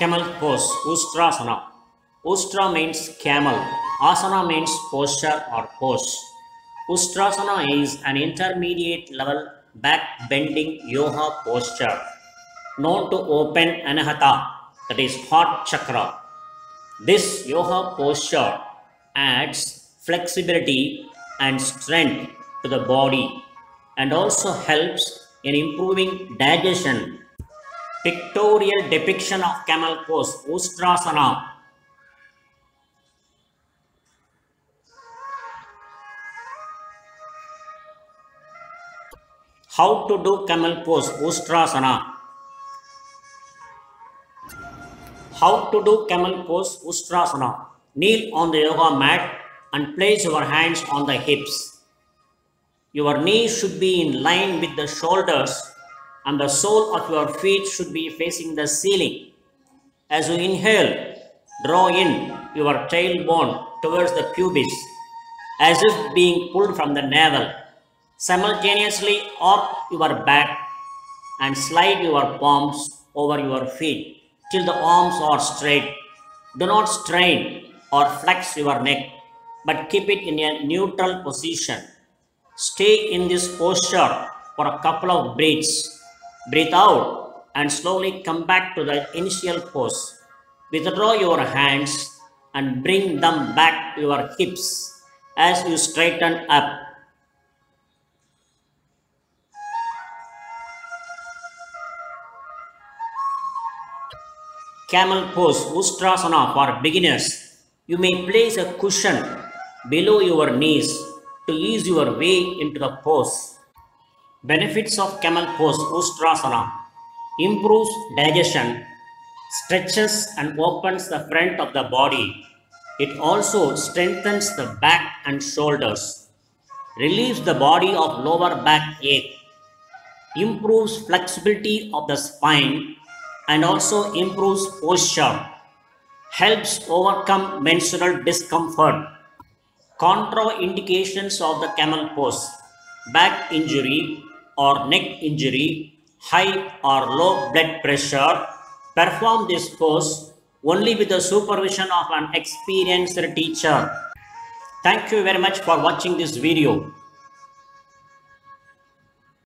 Camel pose, Ustrasana. Ustra means camel. Asana means posture or pose. Ustrasana is an intermediate level back bending yoga posture known to open anahata, that is heart chakra. This yoga posture adds flexibility and strength to the body and also helps in improving digestion. Pictorial depiction of camel pose, Ustrasana. How to do camel pose, Ustrasana. How to do camel pose, Ustrasana. Kneel on the yoga mat and place your hands on the hips. Your knees should be in line with the shoulders and the sole of your feet should be facing the ceiling. As you inhale, draw in your tailbone towards the pubis as if being pulled from the navel. Simultaneously arc your back and slide your palms over your feet till the arms are straight. Do not strain or flex your neck, but keep it in a neutral position. Stay in this posture for a couple of breaths. Breathe out and slowly come back to the initial pose. Withdraw your hands and bring them back to your hips as you straighten up. Camel pose, Ustrasana for beginners. You may place a cushion below your knees to ease your way into the pose. Benefits of camel pose, Ustrasana. Improves digestion, stretches and opens the front of the body. It also strengthens the back and shoulders. Relieves the body of lower back ache. Improves flexibility of the spine and also improves posture, helps overcome menstrual discomfort. Contraindications of the camel pose back injury or neck injury, high or low blood pressure. Perform this pose only with the supervision of an experienced teacher. Thank you very much for watching this video.